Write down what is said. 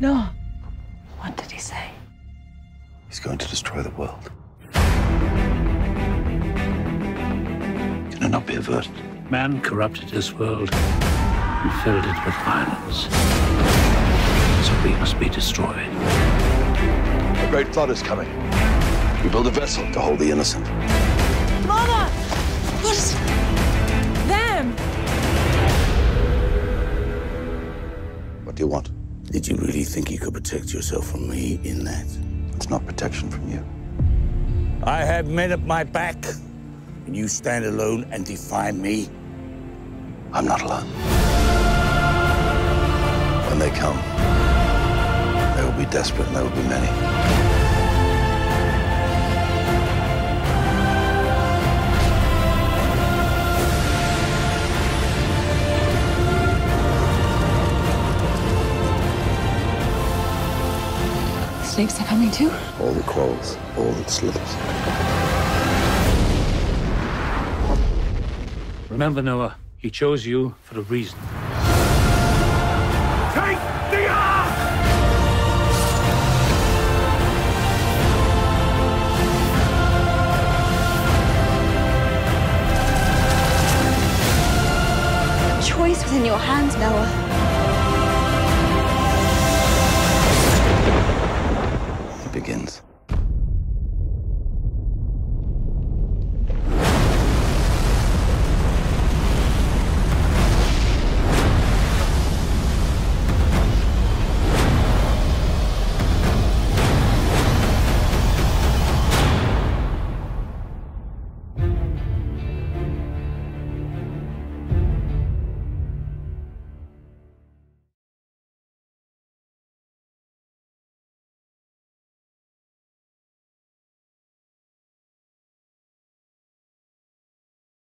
No. What did he say? He's going to destroy the world. Can it not be averted? Man corrupted this world and filled it with violence. So we must be destroyed. A great flood is coming. We build a vessel to hold the innocent. Mama! What is... Them! What do you want? Did you really think you could protect yourself from me in that? It's not protection from you. I have men at my back, and you stand alone and defy me? I'm not alone. When they come, they will be desperate and there will be many. Snakes are coming too? All that crawls, all that slithers. Remember, Noah, he chose you for a reason. Take the ark! Choice was in your hands, Noah.